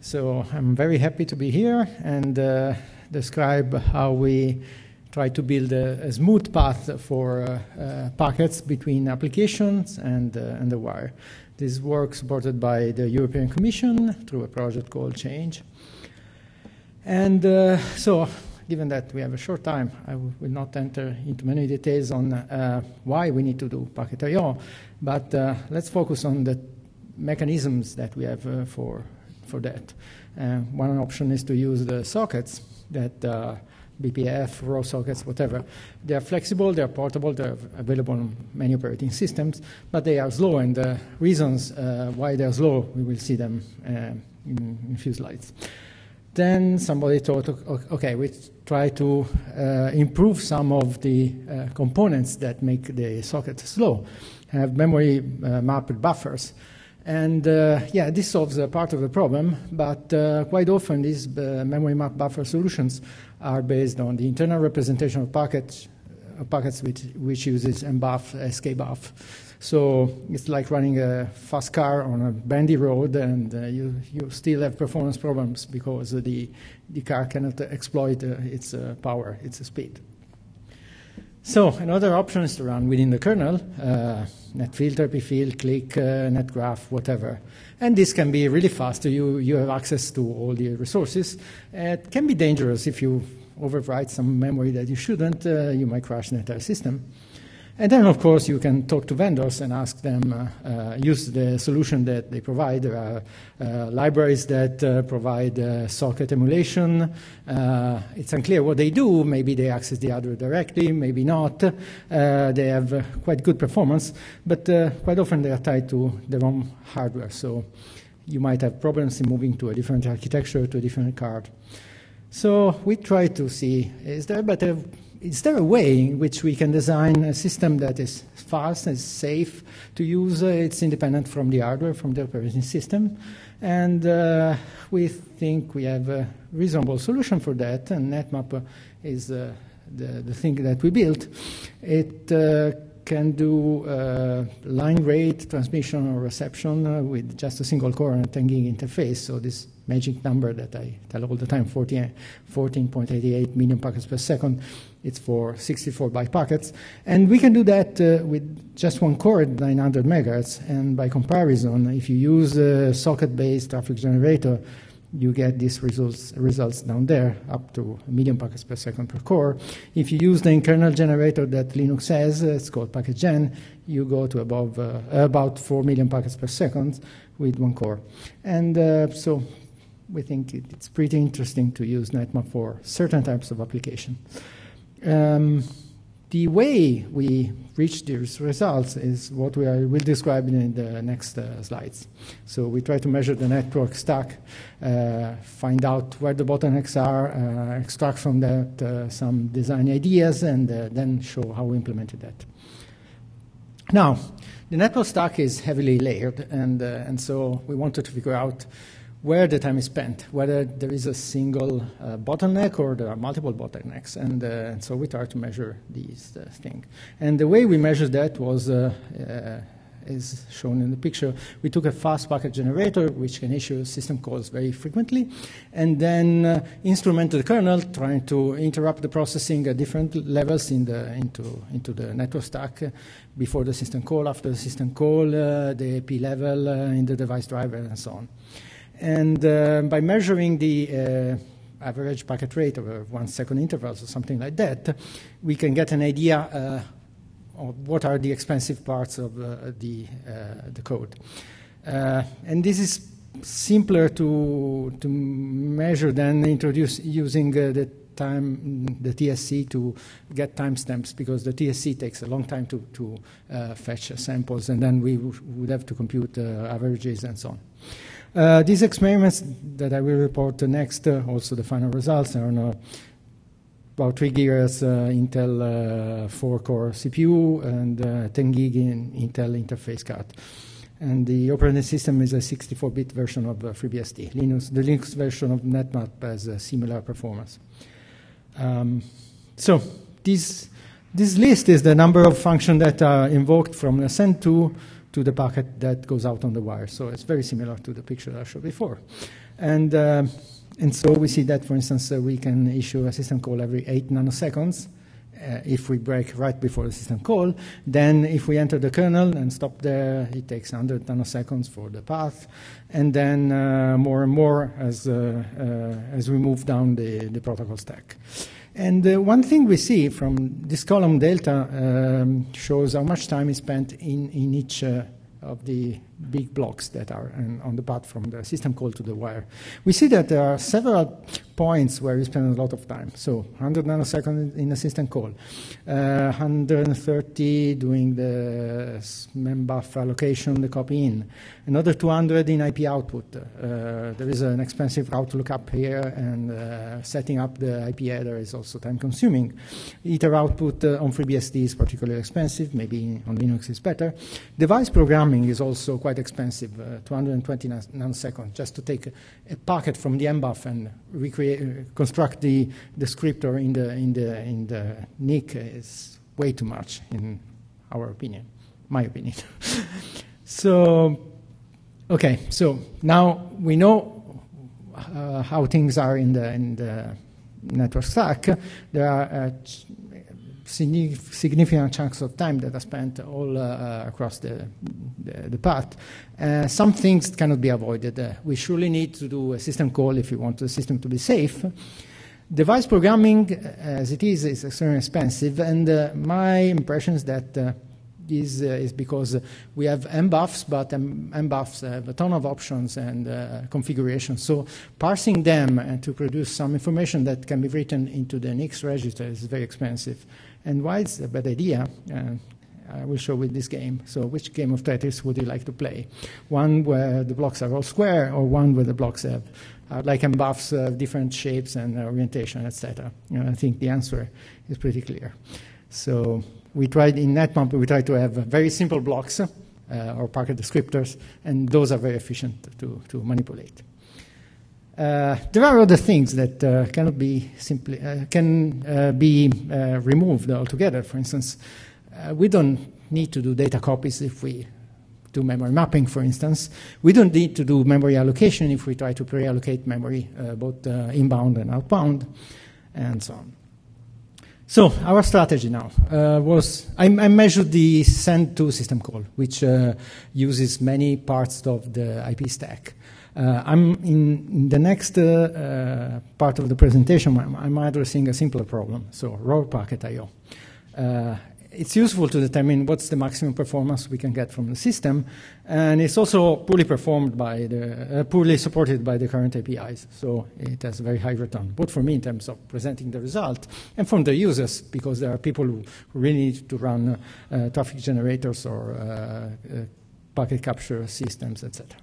So I'm very happy to be here and uh, describe how we try to build a, a smooth path for uh, uh, packets between applications and, uh, and the wire. This work supported by the European Commission through a project called Change. And uh, so, given that we have a short time, I will not enter into many details on uh, why we need to do packet I.O., but let's focus on the mechanisms that we have for, for that. Uh, one option is to use the sockets that uh, BPF, raw sockets, whatever. They are flexible, they are portable, they are available on many operating systems, but they are slow, and the reasons uh, why they are slow, we will see them uh, in, in, a few slides. Then somebody thought, okay, we try to uh, improve some of the uh, components that make the socket slow, have memory mapped buffers. And uh, yeah, this solves a part of the problem, but uh, quite often these uh, memory map buffer solutions are based on the internal representation of packets, uh, packets which, which uses mbuf, skbuf. So it's like running a fast car on a bendy road, and uh, you, you still have performance problems because the, the car cannot exploit uh, its power, its speed. So another option is to run within the kernel, uh, netfilter, pfil, click, uh, netgraph, whatever. And this can be really fast. You, you have access to all the resources. It can be dangerous if you overwrite some memory that you shouldn't. Uh, you might crash the entire system. And then, of course, you can talk to vendors and ask them, uh, uh, use the solution that they provide. There are uh, libraries that uh, provide uh, socket emulation. Uh, it's unclear what they do. Maybe they access the hardware directly, maybe not. they have quite good performance, but quite often they are tied to their own hardware. So you might have problems in moving to a different architecture, to a different card. So we try to see, is there a better is there a way in which we can design a system that is fast and safe to use? Uh, it's independent from the hardware, from the operating system. And uh, we think we have a reasonable solution for that, and NetMap is uh, the, the thing that we built. It uh, can do uh, line rate transmission or reception uh, with just a single core and a 10 gig interface. So this magic number that I tell all the time, 14.88 million packets per second, it's for 64 byte packets. And we can do that uh, with just one core at 900 megahertz. And by comparison, if you use a socket-based traffic generator, you get these results, results down there, up to a million packets per second per core. If you use the internal generator that Linux has, uh, it's called PacketGen, you go to above, uh, about 4 million packets per second with one core. And uh, so we think it's pretty interesting to use NetMap for certain types of application. Um, the way we reach these results is what we are, will describe in the next uh, slides. So we try to measure the network stack, uh, find out where the bottlenecks are, uh, extract from that uh, some design ideas, and uh, then show how we implemented that. Now, the network stack is heavily layered, and, uh, and so we wanted to figure out where the time is spent, whether there is a single uh, bottleneck or there are multiple bottlenecks. And, uh, so we try to measure these uh, things. And the way we measured that was, uh, uh, is shown in the picture. We took a fast packet generator, which can issue system calls very frequently, and then uh, instrumented the kernel, trying to interrupt the processing at different levels in the, into, into the network stack before the system call, after the system call, the AP level in the device driver, and so on. And uh, by measuring the uh, average packet rate over one second intervals or something like that, we can get an idea uh, of what are the expensive parts of uh, the, uh, the code. Uh, and this is simpler to, to measure than introduce using the time the TSC to get timestamps because the TSC takes a long time to, to fetch samples and then we would have to compute averages and so on. Uh, these experiments that I will report next, uh, also the final results, are on about 3 gigahertz uh, Intel 4-core CPU and 10 gig in Intel interface card. And the operating system is a 64-bit version of FreeBSD. Linux, the Linux version of NetMap has a similar performance. Um, so these this list is the number of functions that are invoked from send to to the packet that goes out on the wire. So it's very similar to the picture that I showed before. And, uh, and so we see that, for instance, uh, we can issue a system call every 8 nanoseconds uh, if we break right before the system call. Then if we enter the kernel and stop there, it takes 100 nanoseconds for the path. And then uh, more and more as, uh, uh, as we move down the, the protocol stack. And uh, one thing we see from this column delta um, shows how much time is spent in, in each uh, of the big blocks that are on the path from the system call to the wire. We see that there are several points where we spend a lot of time. So 100 nanoseconds in a system call, uh, 130 doing the mbuf allocation, the copy in, another 200 in IP output. Uh, there is an expensive route lookup here, and uh, setting up the IP header is also time consuming. Ether output uh, on FreeBSD is particularly expensive, maybe on Linux is better. Device programming is also quite expensive, uh, 220 nanoseconds, just to take a, a packet from the MBUF and recreate, construct the, the scriptor in the, in, the, in the NIC is way too much, in our opinion, my opinion. so, okay, so now we know uh, how things are in the, in the network stack. There are uh, significant chunks of time that are spent all uh, across the, the, the path. Uh, some things cannot be avoided. Uh, we surely need to do a system call if we want the system to be safe. Device programming, uh, as it is, is extremely expensive, and uh, my impression is that uh, is, uh, is because we have MBUFs, but MBUFs have a ton of options and uh, configurations. So parsing them and to produce some information that can be written into the NIC's register is very expensive. And why it's a bad idea, uh, I will show with this game. So which game of Tetris would you like to play? One where the blocks are all square or one where the blocks have uh, like MBUFs, uh, different shapes and orientation, etc. I think the answer is pretty clear. So we tried in NetMap, we tried to have very simple blocks uh, or packet descriptors, and those are very efficient to, to manipulate. Uh, there are other things that uh, cannot be simply uh, can uh, be uh, removed altogether. For instance, uh, we don't need to do data copies if we do memory mapping, for instance. We don't need to do memory allocation if we try to pre-allocate memory both inbound and outbound, and so on. So our strategy now was I, I, measured the send to system call, which uses many parts of the IP stack. Uh, I'm in, in, the next uh, uh, part of the presentation, I'm, I'm, addressing a simpler problem, so raw packet I.O. Uh, it's useful to determine what's the maximum performance we can get from the system, and it's also poorly performed by the, uh, poorly supported by the current APIs, so it has very high return, both for me in terms of presenting the result, and from the users, because there are people who really need to run uh, traffic generators or packet capture systems, etc.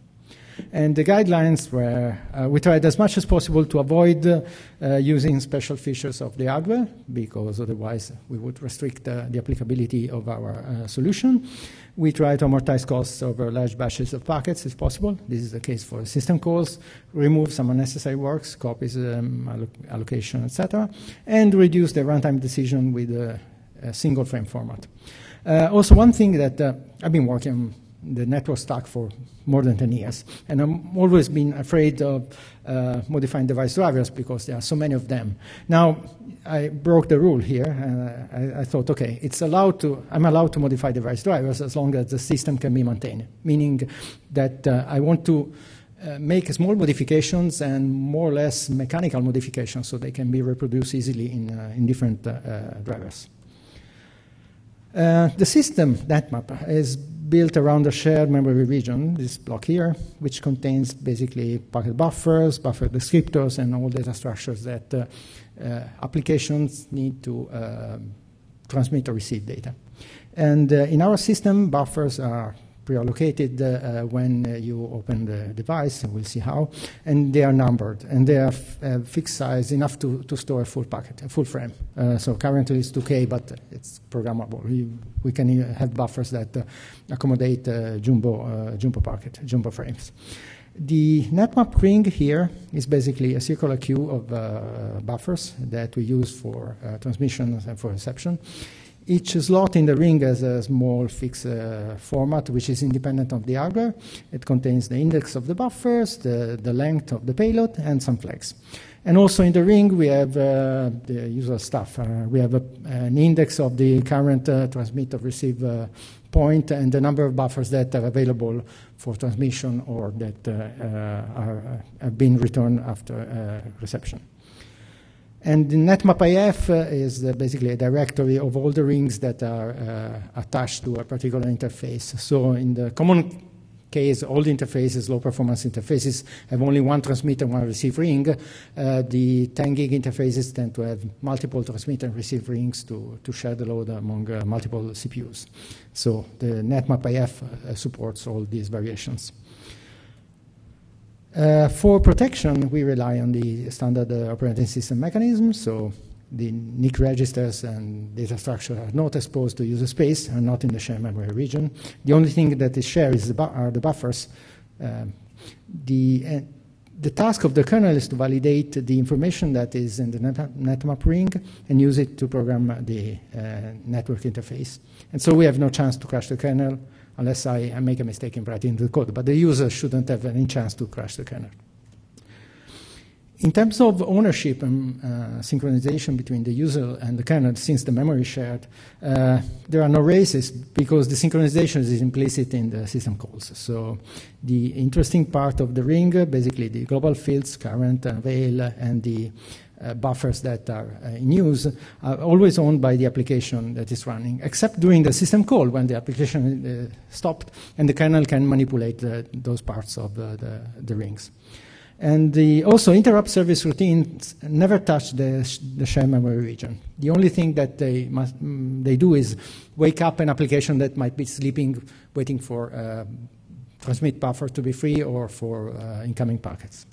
And the guidelines were, uh, we tried as much as possible to avoid uh, using special features of the hardware, because otherwise we would restrict uh, the applicability of our uh, solution. We try to amortize costs over large batches of packets if possible. This is the case for system calls, remove some unnecessary works, copies, um, alloc allocation, etc., and reduce the runtime decision with a, a single frame format. Uh, also, one thing that uh, I've been working on the network stack for more than 10 years. And I'm always been afraid of uh, modifying device drivers because there are so many of them. Now, I broke the rule here, and I, I, thought, okay, it's allowed to, I'm allowed to modify device drivers as long as the system can be maintained, meaning that uh, I want to uh, make small modifications and more or less mechanical modifications so they can be reproduced easily in, uh, in different uh, uh, drivers. the system, NetMap, is built around a shared memory region, this block here, which contains basically packet buffers, buffer descriptors, and all data structures that uh, uh, applications need to uh, transmit or receive data. And uh, in our system, buffers are pre-allocated uh, when uh, you open the device, and we'll see how, and they are numbered, and they are uh, fixed size enough to, to store a full packet, a full frame. Uh, so currently it's 2K, but it's programmable. We, we can have buffers that uh, accommodate uh, jumbo, jumbo packet, jumbo frames. The netmap ring here is basically a circular queue of buffers that we use for transmission and for reception Each slot in the ring has a small fixed uh, format which is independent of the hardware. It contains the index of the buffers, the, the length of the payload, and some flags. And also in the ring, we have uh, the usual stuff. Uh, we have a, an index of the current uh, transmit or receive uh, point and the number of buffers that are available for transmission or that uh, are, have been returned after reception. And the NetMap-IF is uh, basically a directory of all the rings that are uh, attached to a particular interface. So in the common case, all the interfaces, low performance interfaces, have only one transmit and one receive ring. Uh, the 10 gig interfaces tend to have multiple transmit and receive rings to, to share the load among uh, multiple CPUs. So the NetMap-IF uh, supports all these variations. Uh, for protection, we rely on the standard uh, operating system mechanism. So the NIC registers and data structure are not exposed to user space, and not in the shared memory region. The only thing that is shared is the are the buffers. Uh, the, uh, the task of the kernel is to validate the information that is in the net netmap ring and use it to program the uh, network interface. And so we have no chance to crash the kernel unless I, make a mistake in writing the code. But the user shouldn't have any chance to crash the kernel. In terms of ownership and uh, synchronization between the user and the kernel, since the memory is shared, uh, there are no races because the synchronization is implicit in the system calls. So the interesting part of the ring, basically the global fields, current, and and the uh, buffers that are uh, in use are always owned by the application that is running, except during the system call when the application uh, stopped and the kernel can manipulate those parts of the, the rings. And the, also, interrupt service routines never touch the, the shared memory region. The only thing that they, must, mm, they do is wake up an application that might be sleeping, waiting for uh, transmit buffer to be free or for uh, incoming packets.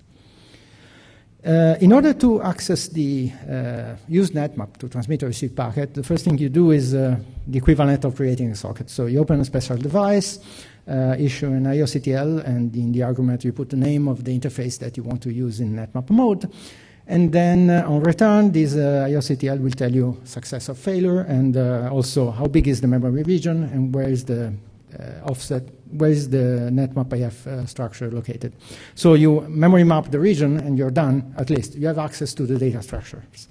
Uh, in order to access the uh, use netmap to transmit or receive packet, the first thing you do is uh, the equivalent of creating a socket. So you open a special device, uh, issue an IOCTL, and in the argument you put the name of the interface that you want to use in netmap mode. And then uh, on return, this uh, IOCTL will tell you success or failure, and also how big is the memory region and where is the offset where is the netmap IF uh, structure located. So you memory map the region and you're done, at least. You have access to the data structures.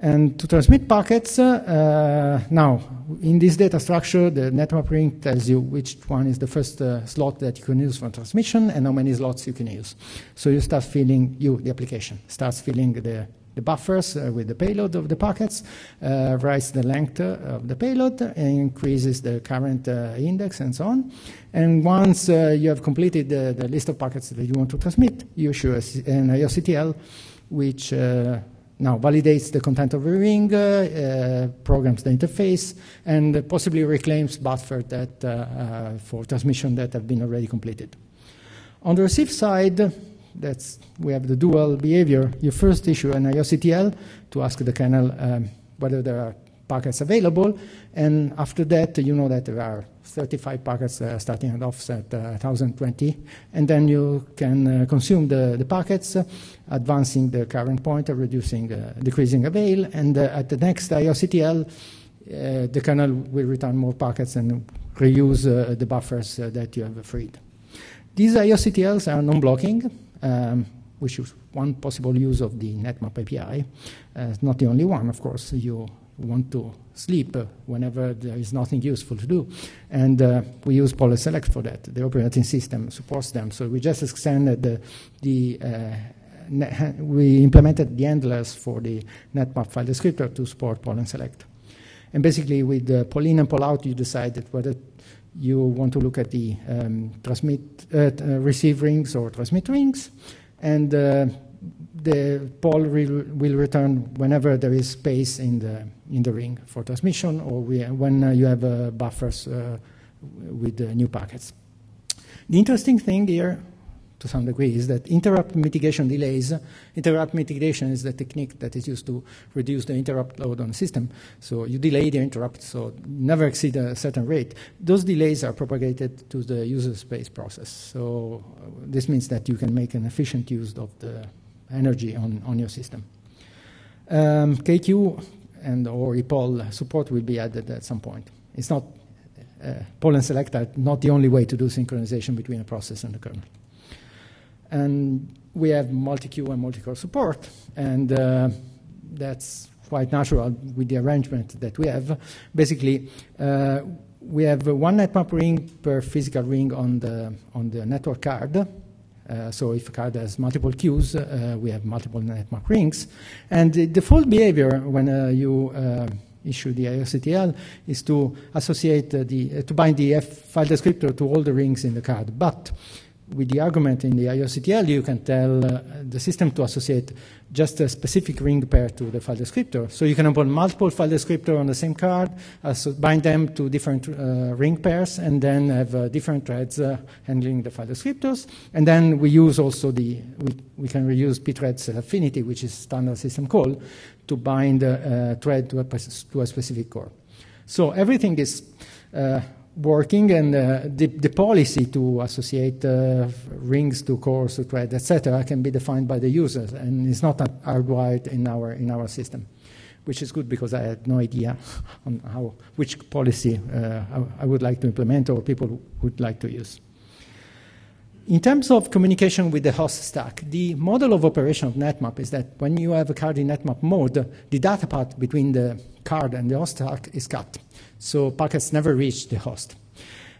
And to transmit packets, uh, now, in this data structure, the netmap ring tells you which one is the first uh, slot that you can use for transmission and how many slots you can use. So you start filling, you, the application, starts filling the the buffers uh, with the payload of the packets, uh, writes the length of the payload, increases the current uh, index, and so on. And once you have completed the, the, list of packets that you want to transmit, you issue an IOCTL, which now validates the content of the ring, uh, programs the interface, and possibly reclaims buffer that uh, uh, for transmission that have been already completed. On the receive side, that's we have the dual behavior. You first issue an IOCTL to ask the kernel um, whether there are packets available, and after that, you know that there are 35 packets uh, starting at offset uh, 1020, and then you can uh, consume the, the packets, advancing the current pointer, reducing, uh, decreasing avail, and uh, at the next IOCTL, uh, the kernel will return more packets and reuse the buffers that you have freed. These IOCTLs are non-blocking, um, which is one possible use of the NetMap API. Uh, not the only one, of course. You want to sleep uh, whenever there is nothing useful to do. And uh, we use poll select for that. The operating system supports them. So we just extended the, the uh, we implemented the handlers for the netmap file descriptor to support poll and select. And basically, with the poll in and poll out, you decide whether you want to look at the um, transmit, uh, uh, receive rings or transmit rings, and uh, the poll will, return whenever there is space in the in the ring for transmission, or we, when uh, you have uh, buffers with new packets. The interesting thing here to some degree is that interrupt mitigation delays, interrupt mitigation is the technique that is used to reduce the interrupt load on the system. So you delay the interrupt, so never exceed a certain rate. Those delays are propagated to the user space process. So uh, this means that you can make an efficient use of the energy on, on your system. Um, kqueue and or epoll support will be added at some point. It's not uh, poll and select are not the only way to do synchronization between a process and the kernel. And we have multi-queue and multi-core support, and uh, that's quite natural with the arrangement that we have. Basically, uh, we have one netmap ring per physical ring on the on the network card. Uh, so if a card has multiple queues, uh, we have multiple netmap rings. And the default behavior when uh, you uh, issue the IOCTL is to associate the to bind the F file descriptor to all the rings in the card. But with the argument in the IOCTL, you can tell uh, the system to associate just a specific ring pair to the file descriptor. So you can open multiple file descriptor on the same card, uh, so bind them to different uh, ring pairs, and then have uh, different threads uh, handling the file descriptors. And then we use also the, we, we can reuse pthreads affinity, which is standard system call, to bind a thread to a, to a specific core. So everything is uh, working and uh, the, the, policy to associate uh, rings to cores to thread, etc., can be defined by the users and it's not hardwired in our in our system, which is good because I had no idea on how which policy uh, I, I, would like to implement or people would like to use. In terms of communication with the host stack, the model of operation of NetMap is that when you have a card in NetMap mode, the data path between the card and the host stack is cut. So packets never reach the host.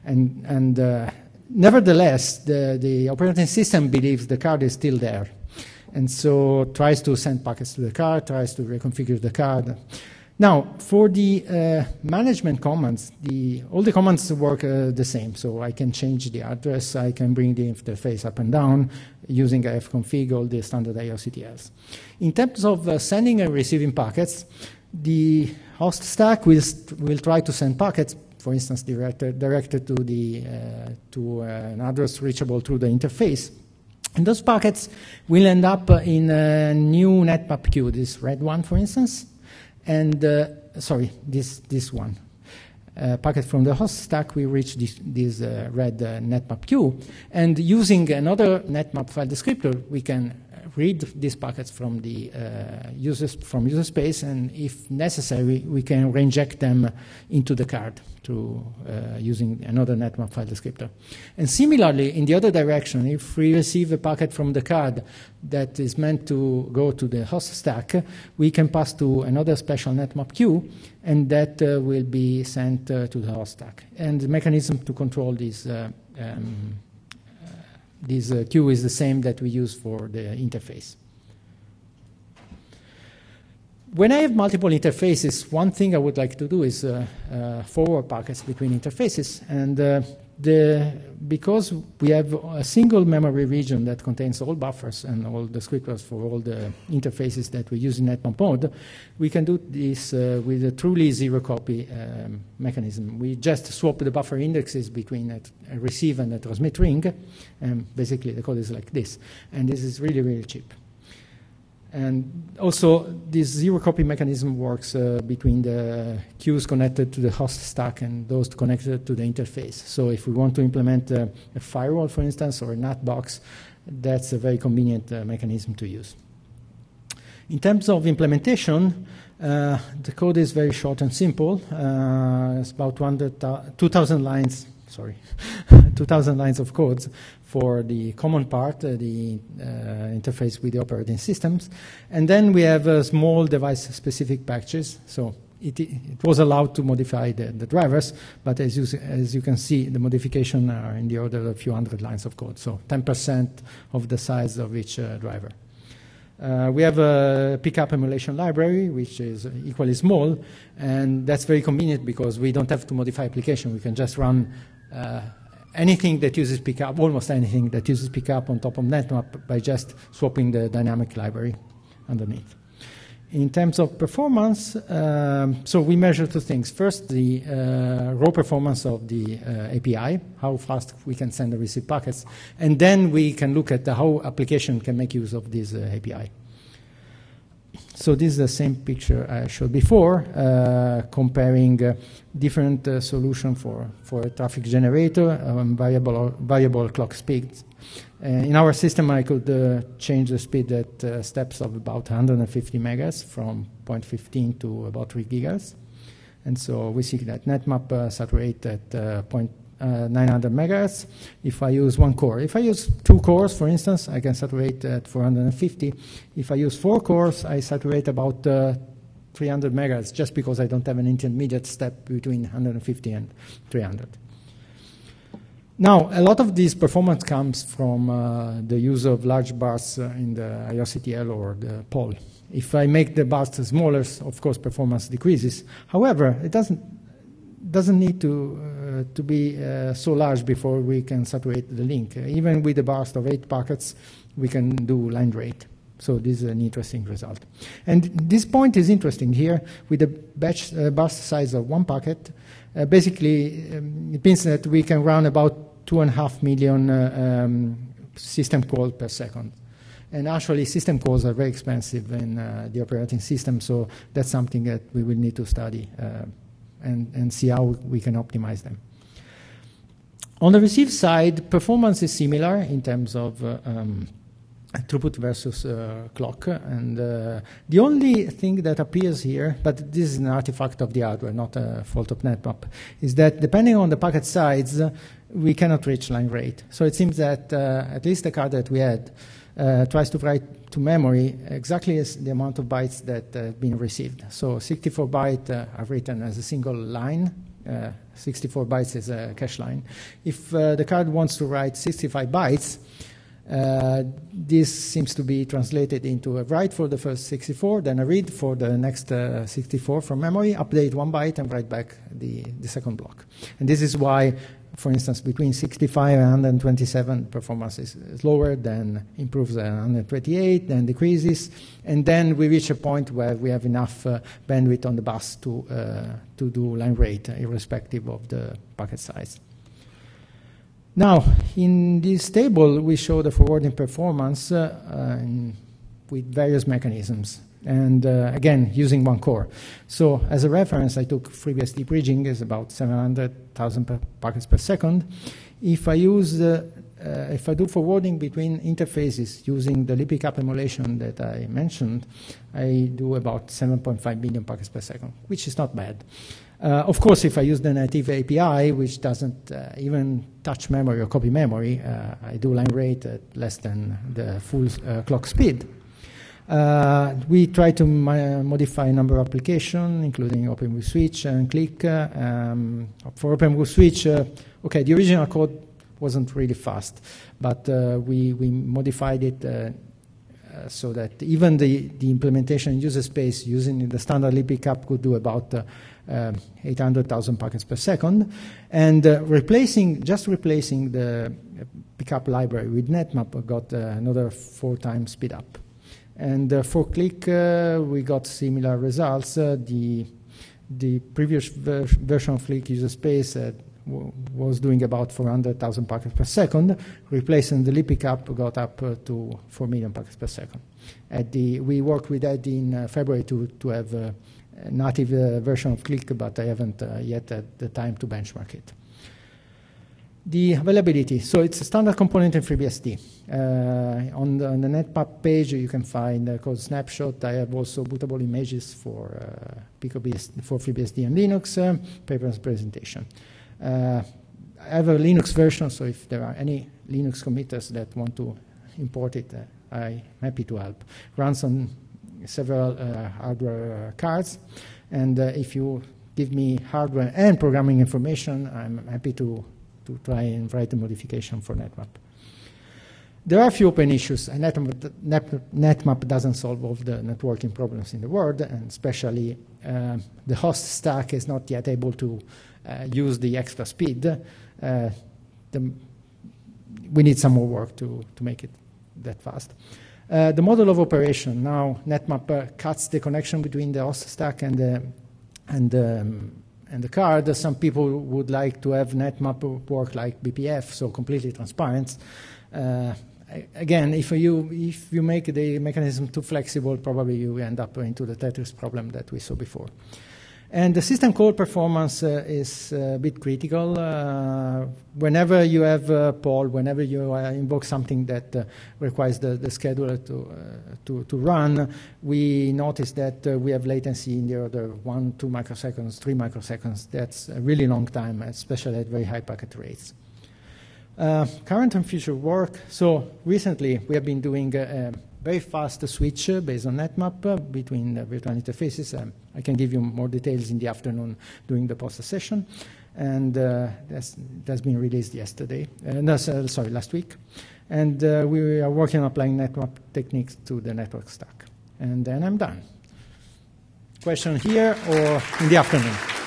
And, and uh, nevertheless, the, the operating system believes the card is still there. And so tries to send packets to the card, tries to reconfigure the card. Now, for the uh, management commands, the, all the commands work uh, the same. So I can change the address, I can bring the interface up and down using ifconfig, all the standard IOCTLs. In terms of uh, sending and receiving packets, the host stack will, will try to send packets, for instance, directed, directed to, the, uh, to uh, an address reachable through the interface. And those packets will end up in a new netmap queue, this red one, for instance, and, uh, sorry, this, this one. Uh, packet from the host stack, we reach this, this uh, red netmap queue. And using another netmap file descriptor, we can read these packets from the uh, users from user space, and if necessary, we can reinject them into the card to uh, using another netmap file descriptor. And similarly, in the other direction, if we receive a packet from the card that is meant to go to the host stack, we can pass to another special netmap queue, and that uh, will be sent uh, to the host stack. And the mechanism to control this. Uh, um, this uh, queue is the same that we use for the interface. When I have multiple interfaces, one thing I would like to do is uh, uh, forward packets between interfaces. And uh, the, because we have a single memory region that contains all buffers and all the scripters for all the interfaces that we use in NetMap mode, we can do this uh, with a truly zero copy um, mechanism. We just swap the buffer indexes between a, a receive and a transmit ring, and basically the code is like this. And this is really, really cheap. And also, this zero copy mechanism works uh, between the queues connected to the host stack and those connected to the interface. So if we want to implement uh, a firewall, for instance, or a NAT box, that's a very convenient uh, mechanism to use. In terms of implementation, uh, the code is very short and simple. Uh, it's about 2,000 lines, sorry, 2,000 lines of codes for the common part, uh, the uh, interface with the operating systems. And then we have uh, small device-specific patches. So it, it, was allowed to modify the, the, drivers, but as you, as you can see, the modification are in the order of a few hundred lines of code, so 10% of the size of each uh, driver. Uh, we have a pcap emulation library, which is equally small, and that's very convenient because we don't have to modify application. We can just run anything that uses pcap, almost anything that uses pcap on top of NetMap by just swapping the dynamic library underneath. In terms of performance, um, so we measure two things. First, the uh, raw performance of the uh, API, how fast we can send and receive packets, and then we can look at the, how application can make use of this uh, API. So this is the same picture I showed before, uh, comparing uh, different uh, solution for, for a traffic generator, um, variable, variable clock speeds. In our system, I could uh, change the speed at uh, steps of about 150 megas from 0.15 to about 3 gigahertz. And so we see that NetMap uh, saturate at uh, point, uh, 900 megahertz if I use one core. If I use two cores, for instance, I can saturate at 450. If I use four cores, I saturate about uh, 300 megahertz just because I don't have an intermediate step between 150 and 300. Now, a lot of this performance comes from uh, the use of large bars uh, in the IOCTL or the poll. If I make the bars smaller, of course, performance decreases. However, it doesn't doesn't need to uh, to be uh, so large before we can saturate the link. Uh, even with a burst of eight packets, we can do line rate. So this is an interesting result. And this point is interesting here with a batch uh, burst size of one packet. Uh, basically, um, it means that we can run about two and a half million uh, um, system calls per second. And actually, system calls are very expensive in the operating system, so that's something that we will need to study and, and see how we can optimize them. On the receive side, performance is similar in terms of uh, um, throughput versus uh, clock. And uh, the only thing that appears here, but this is an artifact of the hardware, not a fault of NetMap, is that depending on the packet size, we cannot reach line rate. So it seems that uh, at least the card that we had uh, tries to write to memory exactly as the amount of bytes that uh, have been received. So 64 bytes are written as a single line. Uh, 64 bytes is a cache line. If uh, the card wants to write 65 bytes, uh, this seems to be translated into a write for the first 64, then a read for the next 64 from memory, update one byte, and write back the, the second block. And this is why for instance, between 65 and 127, performance is, lower, then improves at 128, then decreases, and then we reach a point where we have enough uh, bandwidth on the bus to, uh, to do line rate, irrespective of the packet size. Now, in this table, we show the forwarding performance uh, in, with various mechanisms and uh, again using one core. So as a reference, I took FreeBSD bridging is about 700,000 packets per second. If I use uh, if I do forwarding between interfaces using the libpcap emulation that I mentioned, I do about 7.5 million packets per second, which is not bad. Uh, of course, if I use the native API, which doesn't uh, even touch memory or copy memory, uh, I do line rate at less than the full uh, clock speed. Uh, we try to modify a number of applications, including Open vSwitch and Click. Um, for Open vSwitch, uh, okay, the original code wasn't really fast, but uh, we, we modified it uh, uh, so that even the, the implementation user space using the standard libpcap could do about uh, 800,000 packets per second. And replacing, just replacing the pcap library with NetMap got another four times speed up. And uh, for click, uh, we got similar results. Uh, the, the previous ver version of Click user space was doing about 400,000 packets per second, replacing the libpcap got up uh, to 4 million packets per second. At the, we worked with that in uh, February to, to have a native uh, version of Click, but I haven't yet had the time to benchmark it. The availability, so it's a standard component in FreeBSD. Uh, on, the, on, the, NetMap page, you can find a code snapshot. I have also bootable images for uh, PicoBSD, for FreeBSD and Linux, uh, papers presentation. Uh, I have a Linux version, so if there are any Linux committers that want to import it, uh, I'm happy to help. Runs on several uh, hardware cards, and if you give me hardware and programming information, I'm happy to to try and write a modification for NetMap. There are a few open issues, NetMap, NetMap doesn't solve all the networking problems in the world, and especially uh, the host stack is not yet able to uh, use the extra speed. Uh, the, we need some more work to, to make it that fast. Uh, the model of operation, now NetMap uh, cuts the connection between the host stack and the, and um, and the card. Some people would like to have NetMap work like BPF, so completely transparent. Uh, again, if you if you make the mechanism too flexible, probably you end up into the Tetris problem that we saw before. And the system call performance uh, is a bit critical. Uh, whenever you have a poll, whenever you uh, invoke something that uh, requires the, the scheduler to, uh, to, to, run, we notice that uh, we have latency in the order of one, two microseconds, three microseconds. That's a really long time, especially at very high packet rates. current and future work. So recently we have been doing very fast switch based on NetMap between virtual interfaces. Um, I can give you more details in the afternoon during the poster session. And uh, that's, that's been released yesterday, uh, no, sorry, last week. And uh, we are working on applying NetMap techniques to the network stack. And then I'm done. Question here or in the afternoon?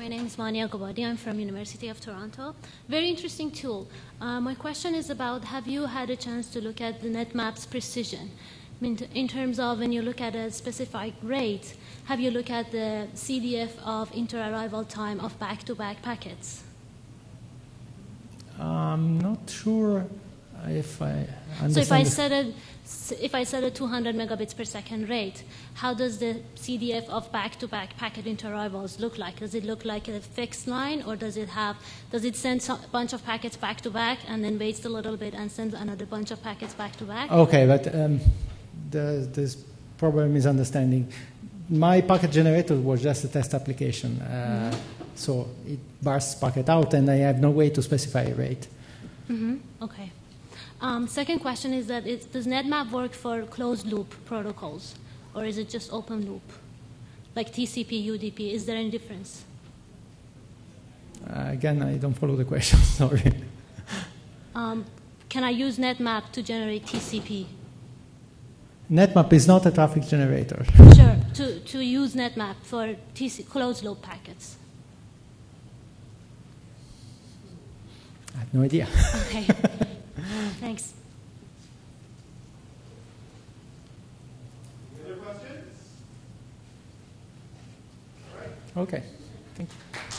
Is Monia Ghobadi. I'm from University of Toronto. Very interesting tool. Uh, my question is about, have you had a chance to look at the NetMap's precision? In terms of when you look at a specific rate, have you looked at the CDF of inter-arrival time of back-to-back -back packets? I'm not sure if I understand. So if I set a if I set a 200 megabits per second rate, how does the CDF of back-to-back packet interarrivals look like? Does it look like a fixed line, or does it have does it send a bunch of packets back-to-back and then waits a little bit and sends another bunch of packets back-to-back? Okay, but um, the, probably a misunderstanding. My packet generator was just a test application, uh, mm-hmm. so it bursts packet out, and I have no way to specify a rate. Mm-hmm. Okay. Um, second question is that does NetMap work for closed loop protocols, or is it just open loop, like TCP, UDP? Is there any difference? Uh, again, I don't follow the question. Sorry. Um, can I use NetMap to generate TCP? NetMap is not a traffic generator. Sure, to, to use NetMap for TC, closed loop packets. I have no idea. Okay. Thanks. Any other questions? Okay. Thank you.